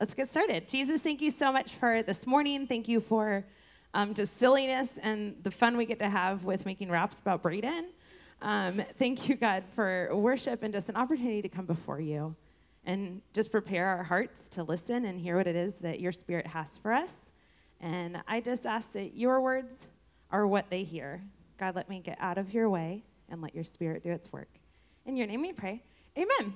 Let's get started. Jesus, thank you so much for this morning. Thank you for um, just silliness and the fun we get to have with making raps about Braden. Um, thank you, God, for worship and just an opportunity to come before you and just prepare our hearts to listen and hear what it is that your Spirit has for us. And I just ask that your words are what they hear. God, let me get out of your way and let your Spirit do its work. In your name we pray. Amen.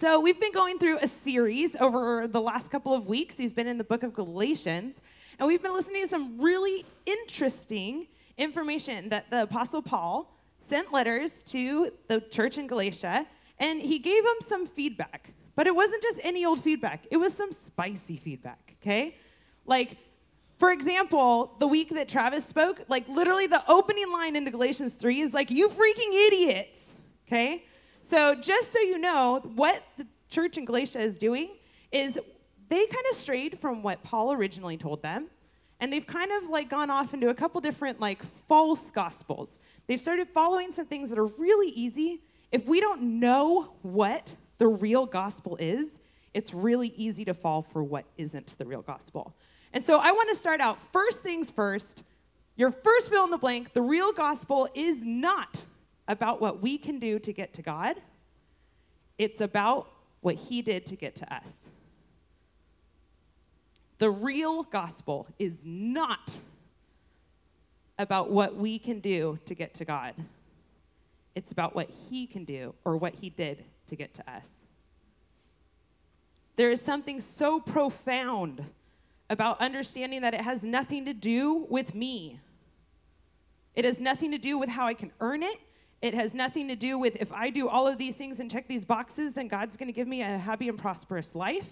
So, we've been going through a series over the last couple of weeks. He's been in the book of Galatians, and we've been listening to some really interesting information that the Apostle Paul sent letters to the church in Galatia, and he gave them some feedback. But it wasn't just any old feedback, it was some spicy feedback, okay? Like, for example, the week that Travis spoke, like literally the opening line into Galatians 3 is like, you freaking idiots, okay? So, just so you know, what the church in Galatia is doing is they kind of strayed from what Paul originally told them, and they've kind of like gone off into a couple different like false gospels. They've started following some things that are really easy. If we don't know what the real gospel is, it's really easy to fall for what isn't the real gospel. And so I want to start out first things first. Your first fill in the blank, the real gospel is not about what we can do to get to God, it's about what He did to get to us. The real gospel is not about what we can do to get to God. It's about what He can do or what He did to get to us. There is something so profound about understanding that it has nothing to do with me. It has nothing to do with how I can earn it. It has nothing to do with if I do all of these things and check these boxes, then God's going to give me a happy and prosperous life.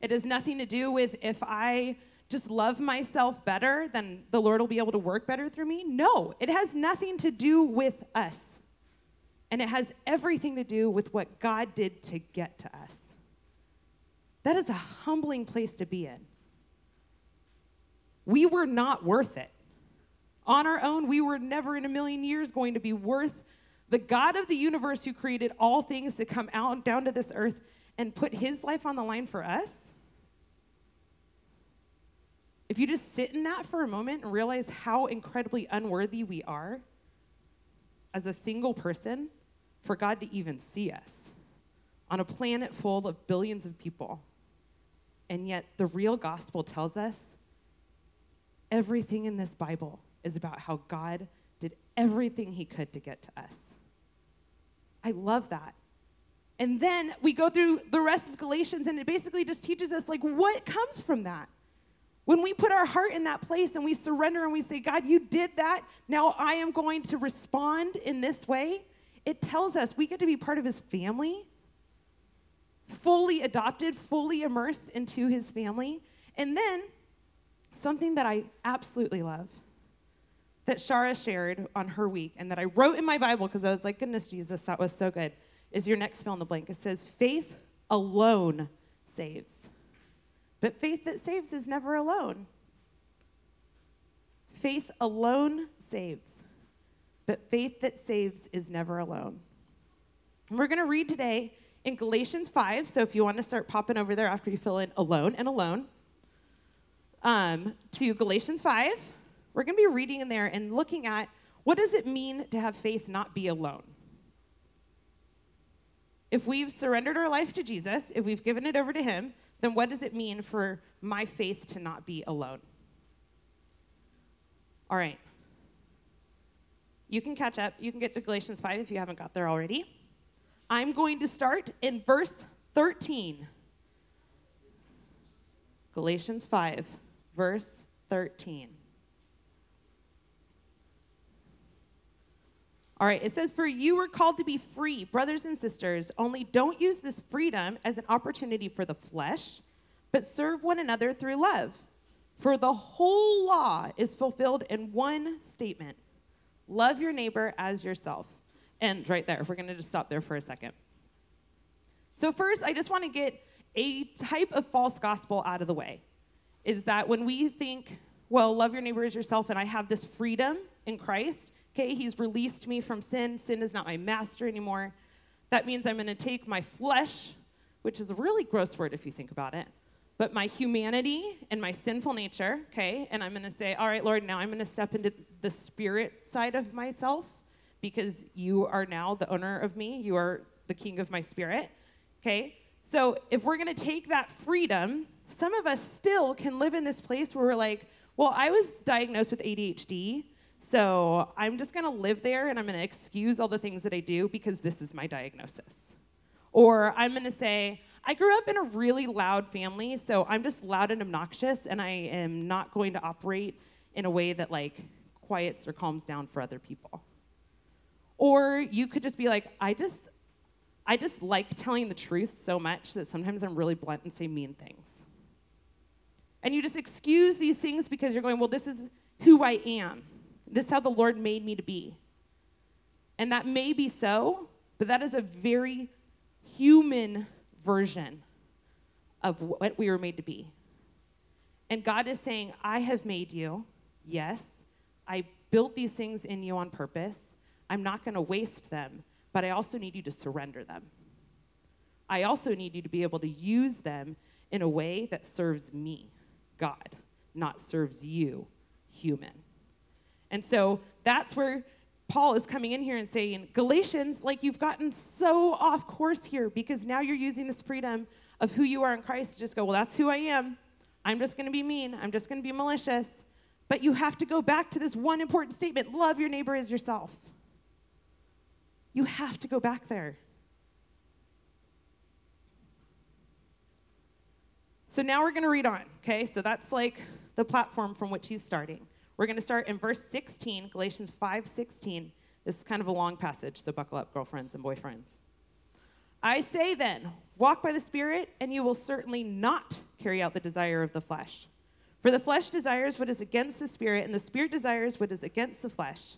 It has nothing to do with if I just love myself better, then the Lord will be able to work better through me. No, it has nothing to do with us. And it has everything to do with what God did to get to us. That is a humbling place to be in. We were not worth it. On our own, we were never in a million years going to be worth the God of the universe who created all things to come out down to this earth and put his life on the line for us? If you just sit in that for a moment and realize how incredibly unworthy we are as a single person for God to even see us on a planet full of billions of people. And yet, the real gospel tells us everything in this Bible is about how God did everything he could to get to us. I love that. And then we go through the rest of Galatians, and it basically just teaches us, like, what comes from that. When we put our heart in that place and we surrender and we say, God, you did that, now I am going to respond in this way, it tells us we get to be part of his family, fully adopted, fully immersed into his family. And then something that I absolutely love that Shara shared on her week and that I wrote in my Bible because I was like, goodness, Jesus, that was so good, is your next fill in the blank. It says, faith alone saves. But faith that saves is never alone. Faith alone saves. But faith that saves is never alone. And we're going to read today in Galatians 5. So if you want to start popping over there after you fill in alone and alone, um, to Galatians 5. We're going to be reading in there and looking at what does it mean to have faith not be alone? If we've surrendered our life to Jesus, if we've given it over to Him, then what does it mean for my faith to not be alone? All right. You can catch up. You can get to Galatians 5 if you haven't got there already. I'm going to start in verse 13. Galatians 5, verse 13. All right, it says, For you were called to be free, brothers and sisters, only don't use this freedom as an opportunity for the flesh, but serve one another through love. For the whole law is fulfilled in one statement love your neighbor as yourself. And right there, if we're going to just stop there for a second. So, first, I just want to get a type of false gospel out of the way is that when we think, well, love your neighbor as yourself, and I have this freedom in Christ, okay, he's released me from sin. Sin is not my master anymore. That means I'm going to take my flesh, which is a really gross word if you think about it. but my humanity and my sinful nature, okay, and I'm going to say, all right, Lord, now I'm going to step into the spirit side of myself because you are now the owner of me. You are the king of my spirit, okay? So if we're going to take that freedom, some of us still can live in this place where we're like, well, I was diagnosed with ADHD, so I'm just going to live there and I'm going to excuse all the things that I do because this is my diagnosis. Or I'm going to say, I grew up in a really loud family, so I'm just loud and obnoxious, and I am not going to operate in a way that like quiets or calms down for other people. Or you could just be like, I just, I just like telling the truth so much that sometimes I'm really blunt and say mean things. And you just excuse these things because you're going, well, this is who I am. This is how the Lord made me to be. And that may be so, but that is a very human version of what we were made to be. And God is saying, I have made you. Yes, I built these things in you on purpose. I'm not going to waste them, but I also need you to surrender them. I also need you to be able to use them in a way that serves me, God, not serves you, human. And so that's where Paul is coming in here and saying, Galatians, like you've gotten so off course here because now you're using this freedom of who you are in Christ to just go, well, that's who I am. I'm just going to be mean. I'm just going to be malicious. But you have to go back to this one important statement love your neighbor as yourself. You have to go back there. So now we're going to read on, okay? So that's like the platform from which he's starting. We're going to start in verse 16, Galatians 5:16. This is kind of a long passage, so buckle up, girlfriends and boyfriends. I say then, walk by the Spirit, and you will certainly not carry out the desire of the flesh. For the flesh desires what is against the Spirit, and the Spirit desires what is against the flesh.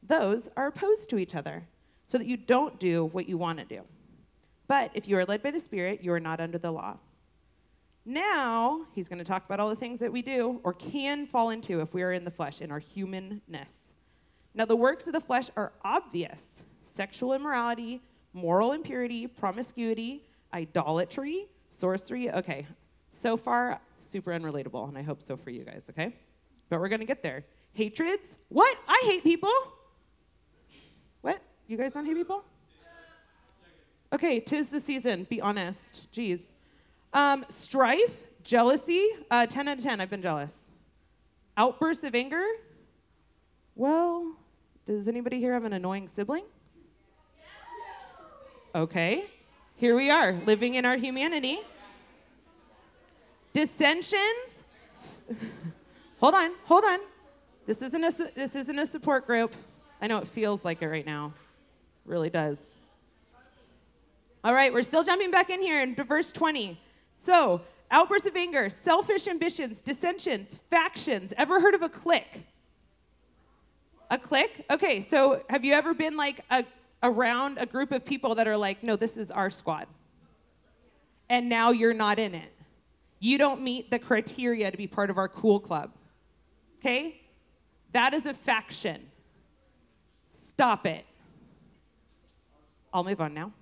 Those are opposed to each other, so that you don't do what you want to do. But if you are led by the Spirit, you are not under the law. Now, he's going to talk about all the things that we do or can fall into if we are in the flesh, in our humanness. Now, the works of the flesh are obvious sexual immorality, moral impurity, promiscuity, idolatry, sorcery. Okay, so far, super unrelatable, and I hope so for you guys, okay? But we're going to get there. Hatreds. What? I hate people. What? You guys don't hate people? Okay, tis the season. Be honest. Jeez. Um, strife, jealousy, uh, 10 out of 10, I've been jealous. Outbursts of anger. Well, does anybody here have an annoying sibling? Okay, here we are, living in our humanity. Dissensions. hold on, hold on. This isn't, a, this isn't a support group. I know it feels like it right now. It really does. All right, we're still jumping back in here in verse 20. So, outbursts of anger, selfish ambitions, dissensions, factions. Ever heard of a clique? A clique? Okay, so have you ever been like a, around a group of people that are like, no, this is our squad? And now you're not in it. You don't meet the criteria to be part of our cool club. Okay? That is a faction. Stop it. I'll move on now.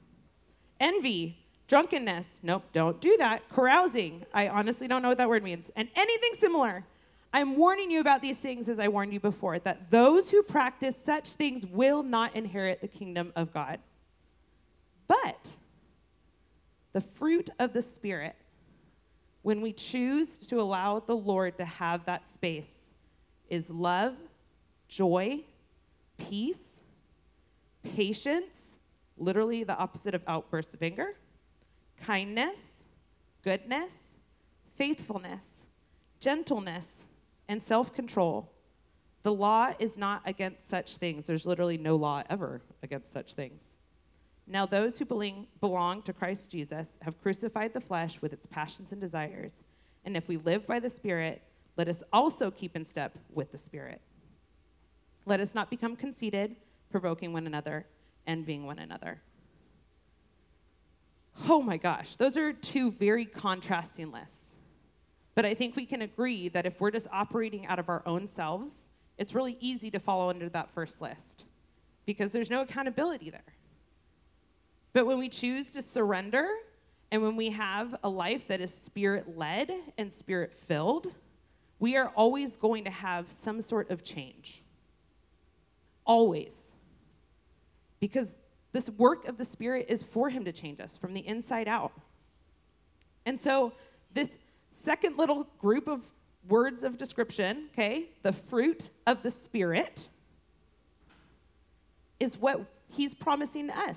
Envy, Drunkenness, nope, don't do that. Carousing, I honestly don't know what that word means. And anything similar. I'm warning you about these things as I warned you before that those who practice such things will not inherit the kingdom of God. But the fruit of the Spirit, when we choose to allow the Lord to have that space, is love, joy, peace, patience, literally the opposite of outbursts of anger, kindness, goodness, faithfulness, gentleness, and self control. The law is not against such things. There's literally no law ever against such things. Now, those who belong to Christ Jesus have crucified the flesh with its passions and desires. And if we live by the Spirit, let us also keep in step with the Spirit. Let us not become conceited, provoking one another, envying one another. Oh my gosh, those are two very contrasting lists. But I think we can agree that if we're just operating out of our own selves, it's really easy to follow under that first list because there's no accountability there. But when we choose to surrender and when we have a life that is spirit led and spirit filled, we are always going to have some sort of change. Always. Because this work of the Spirit is for Him to change us from the inside out. And so, this second little group of words of description, okay, the fruit of the Spirit, is what He's promising us.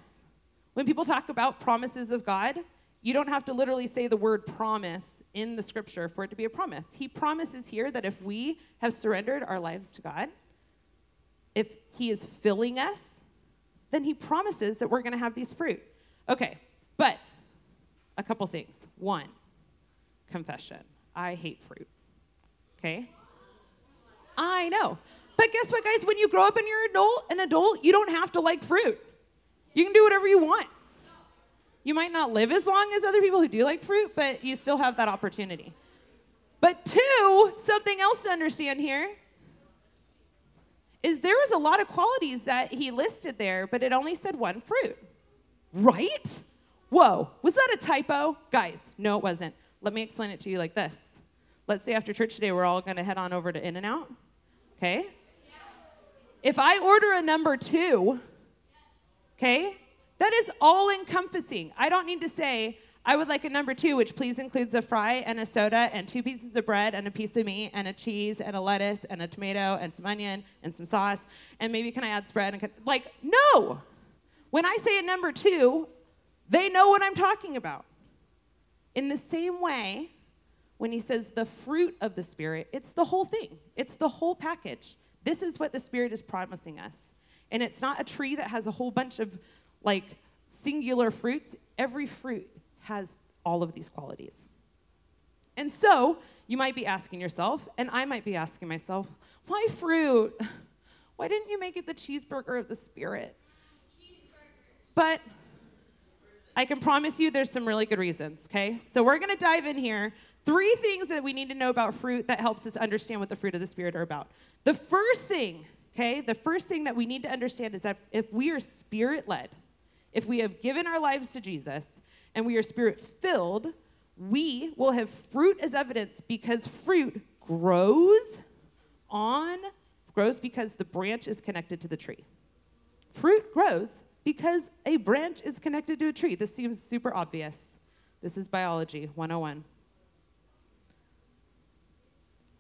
When people talk about promises of God, you don't have to literally say the word promise in the scripture for it to be a promise. He promises here that if we have surrendered our lives to God, if He is filling us, then He promises that we're going to have these fruit. Okay, but a couple things. One, confession. I hate fruit. Okay? I know. But guess what, guys? When you grow up and you're adult, an adult, you don't have to like fruit. You can do whatever you want. You might not live as long as other people who do like fruit, but you still have that opportunity. But two, something else to understand here is there was a lot of qualities that he listed there, but it only said one fruit. Right? Whoa, was that a typo? Guys, no, it wasn't. Let me explain it to you like this. Let's say after church today, we're all going to head on over to In N Out. Okay? If I order a number two, okay, that is all encompassing. I don't need to say, I would like a number two, which please includes a fry and a soda and two pieces of bread and a piece of meat and a cheese and a lettuce and a tomato and some onion and some sauce. And maybe can I add spread? And can, like, no. When I say a number two, they know what I'm talking about. In the same way, when he says the fruit of the Spirit, it's the whole thing, it's the whole package. This is what the Spirit is promising us. And it's not a tree that has a whole bunch of like singular fruits. Every fruit has all of these qualities. And so you might be asking yourself, and I might be asking myself, why fruit? Why didn't you make it the cheeseburger of the Spirit? But I can promise you there's some really good reasons, okay? So we're gonna dive in here. Three things that we need to know about fruit that helps us understand what the fruit of the Spirit are about. The first thing, okay, the first thing that we need to understand is that if we are spirit led, if we have given our lives to Jesus and we are spirit filled, we will have fruit as evidence because fruit grows on, grows because the branch is connected to the tree. Fruit grows because a branch is connected to a tree. This seems super obvious. This is biology 101.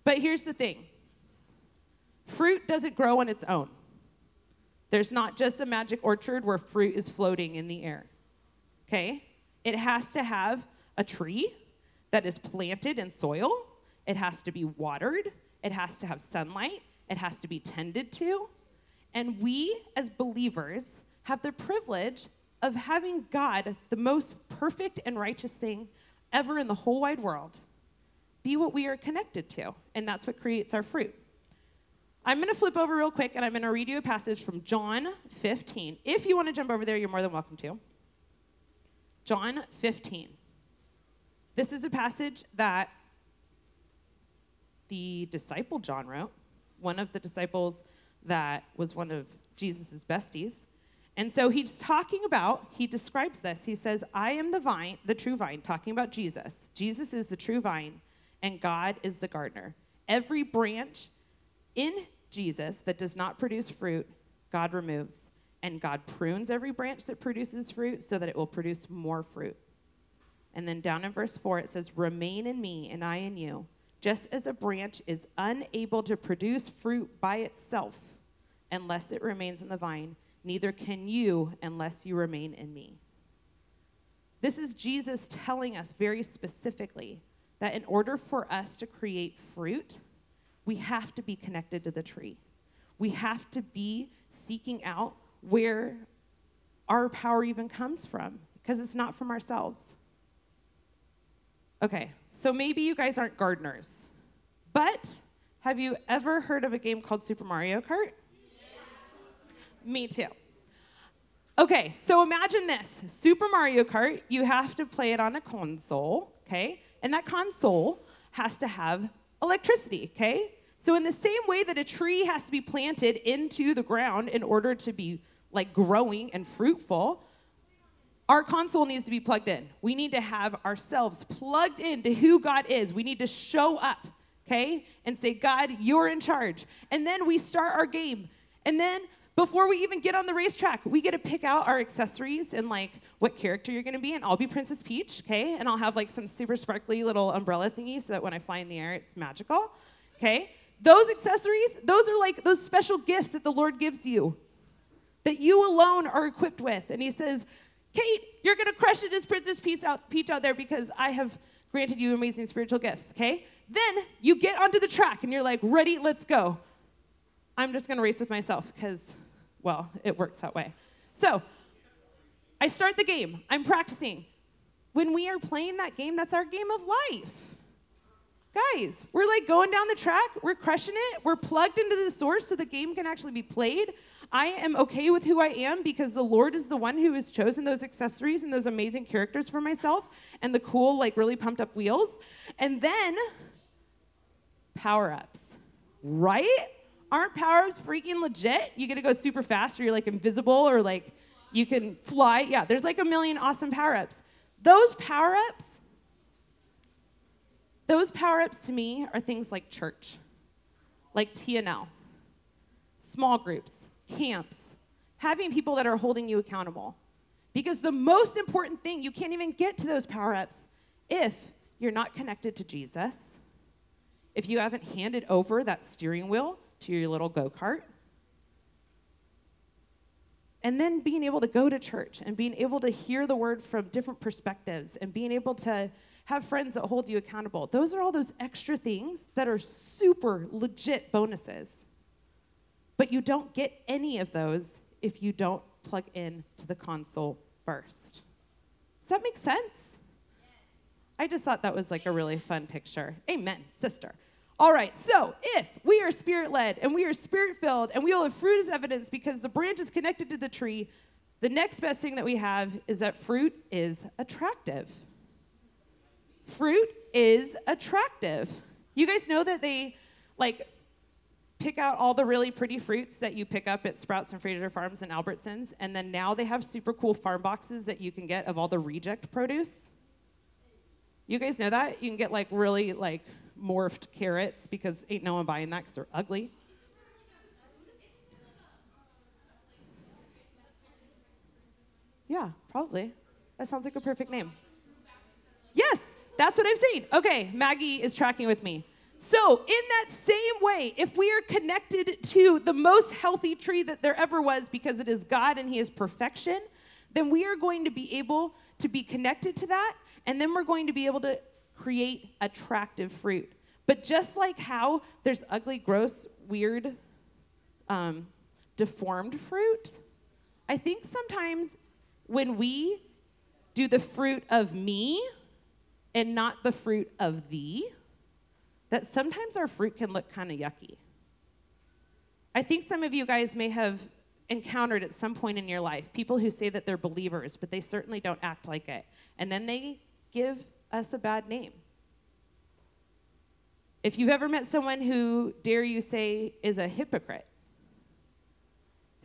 But here's the thing fruit doesn't grow on its own. There's not just a magic orchard where fruit is floating in the air. Okay? It has to have a tree that is planted in soil, it has to be watered, it has to have sunlight, it has to be tended to. And we, as believers, have the privilege of having God, the most perfect and righteous thing ever in the whole wide world, be what we are connected to. And that's what creates our fruit. I'm going to flip over real quick and I'm going to read you a passage from John 15. If you want to jump over there, you're more than welcome to. John 15. This is a passage that the disciple John wrote, one of the disciples that was one of Jesus' besties. And so he's talking about, he describes this. He says, I am the vine, the true vine, talking about Jesus. Jesus is the true vine, and God is the gardener. Every branch in Jesus that does not produce fruit, God removes. And God prunes every branch that produces fruit so that it will produce more fruit. And then down in verse 4, it says, Remain in me, and I in you. Just as a branch is unable to produce fruit by itself unless it remains in the vine, neither can you unless you remain in me. This is Jesus telling us very specifically that in order for us to create fruit, we have to be connected to the tree. We have to be seeking out where our power even comes from because it's not from ourselves. Okay, so maybe you guys aren't gardeners, but have you ever heard of a game called Super Mario Kart? Me too. Okay, so imagine this Super Mario Kart, you have to play it on a console, okay? And that console has to have electricity, okay? So, in the same way that a tree has to be planted into the ground in order to be like growing and fruitful, our console needs to be plugged in. We need to have ourselves plugged into who God is. We need to show up, okay? And say, God, you're in charge. And then we start our game. And then before we even get on the racetrack, we get to pick out our accessories and like what character you're gonna be. And I'll be Princess Peach, okay? And I'll have like some super sparkly little umbrella thingy so that when I fly in the air, it's magical, okay? Those accessories, those are like those special gifts that the Lord gives you that you alone are equipped with. And He says, Kate, you're gonna crush it as Princess Peach out, Peach out there because I have granted you amazing spiritual gifts, okay? Then you get onto the track and you're like, ready, let's go. I'm just gonna race with myself because well, it works that way. So I start the game, I'm practicing. When we are playing that game, that's our game of life. Guys, we're like going down the track, we're crushing it, we're plugged into the source so the game can actually be played. I am okay with who I am because the Lord is the one who has chosen those accessories and those amazing characters for myself and the cool, like really pumped up wheels. And then power ups, right? aren't power ups freaking legit? You get to go super fast, or you're like invisible, or like you can fly. Yeah, there's like a million awesome power ups. Those power ups, those power ups to me are things like church, like TNL, small groups, camps, having people that are holding you accountable. Because the most important thing, you can't even get to those power ups if you're not connected to Jesus, if you haven't handed over that steering wheel to your little go kart. And then being able to go to church and being able to hear the word from different perspectives and being able to have friends that hold you accountable. Those are all those extra things that are super legit bonuses. But you don't get any of those if you don't plug in to the console first. Does that make sense? I just thought that was like a really fun picture. Amen, sister. All right, so if we are spirit led and we are spirit filled and we will have fruit as evidence because the branch is connected to the tree, the next best thing that we have is that fruit is attractive. Fruit is attractive. You guys know that they like pick out all the really pretty fruits that you pick up at Sprouts and Frazier Farms and Albertsons, and then now they have super cool farm boxes that you can get of all the reject produce. You guys know that? You can get like really like morphed carrots because ain't no one buying that because they're ugly. Yeah, probably. That sounds like a perfect name. Yes, that's what I'm saying. Okay, Maggie is tracking with me. So, in that same way, if we are connected to the most healthy tree that there ever was because it is God and He is perfection, then we are going to be able to be connected to that, and then we're going to be able to create attractive fruit. But just like how there's ugly, gross, weird, um, deformed fruit, I think sometimes when we do the fruit of me and not the fruit of thee, that sometimes our fruit can look kind of yucky. I think some of you guys may have encountered at some point in your life people who say that they're believers, but they certainly don't act like it. And then they give us a bad name. If you've ever met someone who, dare you say, is a hypocrite,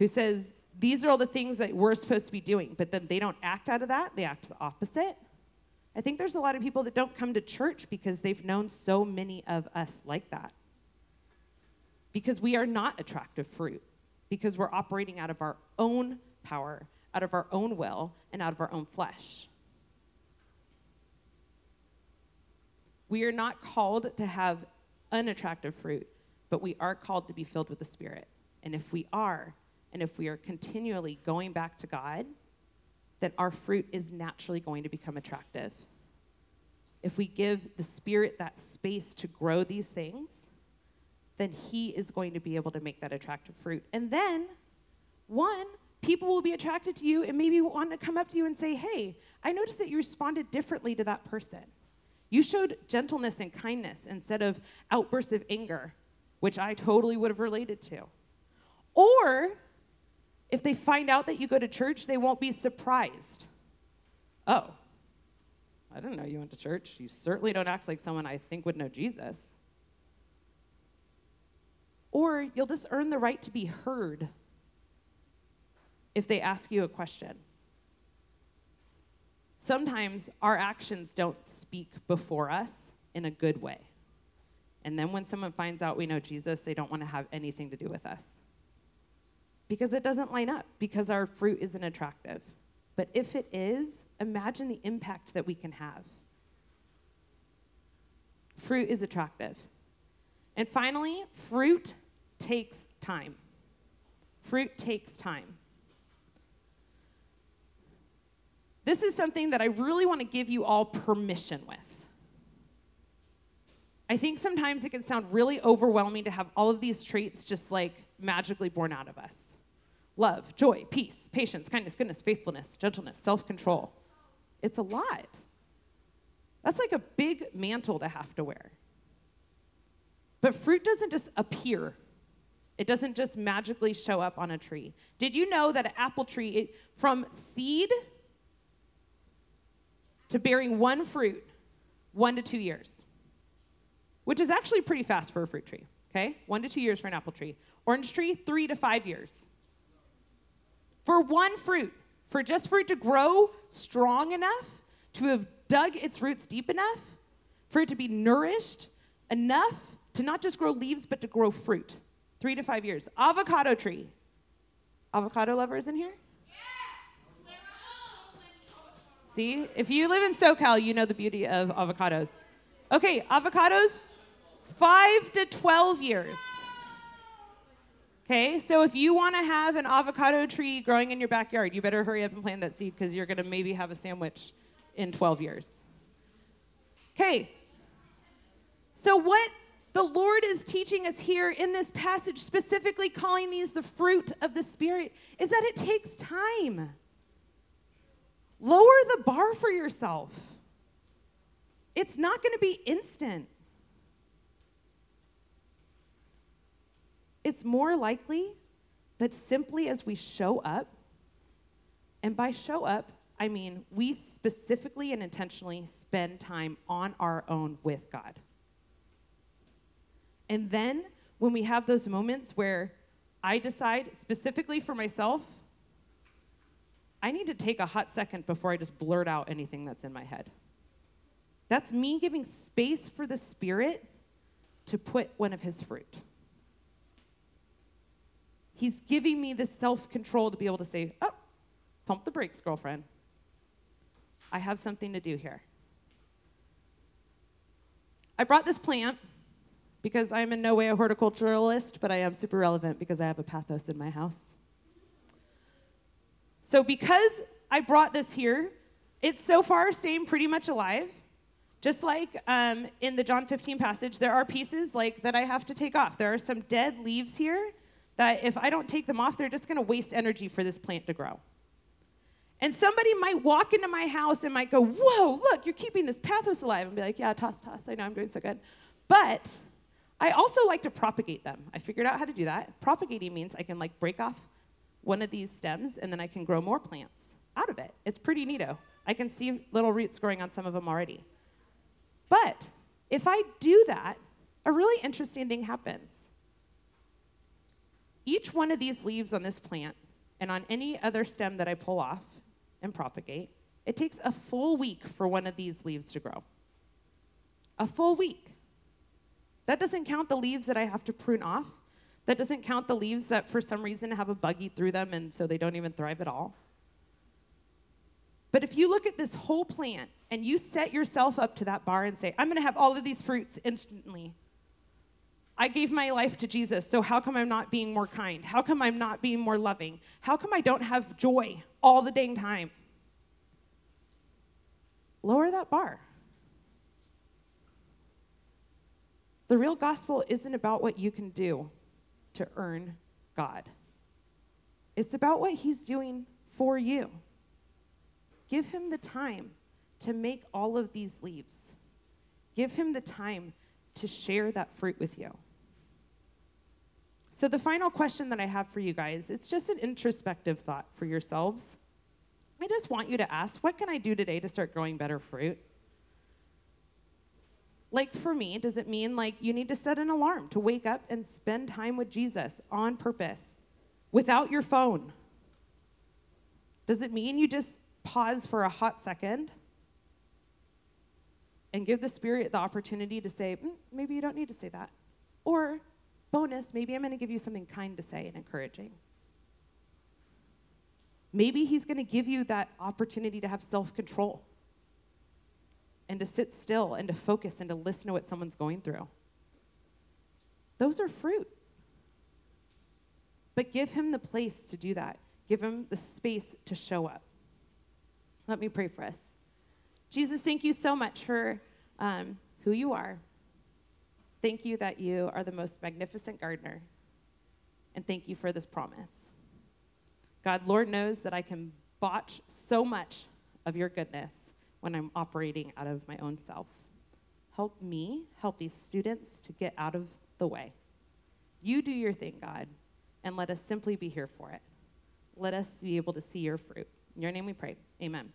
who says, these are all the things that we're supposed to be doing, but then they don't act out of that, they act the opposite. I think there's a lot of people that don't come to church because they've known so many of us like that. Because we are not attractive fruit, because we're operating out of our own power, out of our own will, and out of our own flesh. We are not called to have unattractive fruit, but we are called to be filled with the Spirit. And if we are, and if we are continually going back to God, then our fruit is naturally going to become attractive. If we give the Spirit that space to grow these things, then He is going to be able to make that attractive fruit. And then, one, people will be attracted to you and maybe want to come up to you and say, Hey, I noticed that you responded differently to that person. You showed gentleness and kindness instead of outbursts of anger, which I totally would have related to. Or if they find out that you go to church, they won't be surprised. Oh, I didn't know you went to church. You certainly don't act like someone I think would know Jesus. Or you'll just earn the right to be heard if they ask you a question. sometimes our actions don't speak before us in a good way. And then when someone finds out we know Jesus, they don't want to have anything to do with us. Because it doesn't line up, because our fruit isn't attractive. But if it is, imagine the impact that we can have. Fruit is attractive. And finally, fruit takes time. Fruit takes time. This is something that I really want to give you all permission with. I think sometimes it can sound really overwhelming to have all of these traits just like magically born out of us love, joy, peace, patience, kindness, goodness, faithfulness, gentleness, self control. It's a lot. That's like a big mantle to have to wear. But fruit doesn't just appear, it doesn't just magically show up on a tree. Did you know that an apple tree, it, from seed to bearing one fruit, one to two years, which is actually pretty fast for a fruit tree, okay? One to two years for an apple tree. Orange tree, three to five years. For one fruit, for just fruit to grow strong enough to have dug its roots deep enough, for it to be nourished enough to not just grow leaves, but to grow fruit. Three to five years. Avocado tree. Avocado lovers in here? See, if you live in SoCal, you know the beauty of avocados. Okay, avocados, five to 12 years. Okay, so if you want to have an avocado tree growing in your backyard, you better hurry up and plant that seed because you're going to maybe have a sandwich in 12 years. Okay, so what the Lord is teaching us here in this passage, specifically calling these the fruit of the Spirit, is that it takes time. Lower the bar for yourself. It's not going to be instant. It's more likely that simply as we show up, and by show up, I mean we specifically and intentionally spend time on our own with God. And then when we have those moments where I decide specifically for myself, I need to take a hot second before I just blurt out anything that's in my head. That's me giving space for the Spirit to put one of His fruit. He's giving me the self control to be able to say, oh, pump the brakes, girlfriend. I have something to do here. I brought this plant because I'm in no way a horticulturalist, but I am super relevant because I have a pothos in my house. So, because I brought this here, it's so far staying pretty much alive. Just like um, in the John 15 passage, there are pieces like that I have to take off. There are some dead leaves here that if I don't take them off, they're just going to waste energy for this plant to grow. And somebody might walk into my house and might go, Whoa, look, you're keeping this pothos alive. And be like, Yeah, toss, toss. I know I'm doing so good. But I also like to propagate them. I figured out how to do that. Propagating means I can like break off one of these stems and then I can grow more plants out of it. It's pretty neato. I can see little roots growing on some of them already. But if I do that, a really interesting thing happens. Each one of these leaves on this plant and on any other stem that I pull off and propagate, it takes a full week for one of these leaves to grow. A full week. That doesn't count the leaves that I have to prune off. That doesn't count the leaves that for some reason have a buggy through them and so they don't even thrive at all. But if you look at this whole plant and you set yourself up to that bar and say, I'm going to have all of these fruits instantly. I gave my life to Jesus, so how come I'm not being more kind? How come I'm not being more loving? How come I don't have joy all the dang time? Lower that bar. The real gospel isn't about what you can do to earn God, it's about what He's doing for you. Give Him the time to make all of these leaves, give Him the time to share that fruit with you. So, the final question that I have for you guys, it's just an introspective thought for yourselves. I just want you to ask, what can I do today to start growing better fruit? Like for me, does it mean like you need to set an alarm to wake up and spend time with Jesus on purpose without your phone? Does it mean you just pause for a hot second and give the Spirit the opportunity to say, mm, maybe you don't need to say that. Or, bonus, maybe I'm going to give you something kind to say and encouraging. Maybe He's going to give you that opportunity to have self control and to sit still and to focus and to listen to what someone's going through. Those are fruit. But give Him the place to do that, give Him the space to show up. Let me pray for us. Jesus, thank you so much for um, who you are. Thank you that you are the most magnificent gardener. And thank you for this promise. God, Lord knows that I can botch so much of your goodness when I'm operating out of my own self. Help me, help these students to get out of the way. You do your thing, God, and let us simply be here for it. Let us be able to see your fruit. In your name we pray. Amen.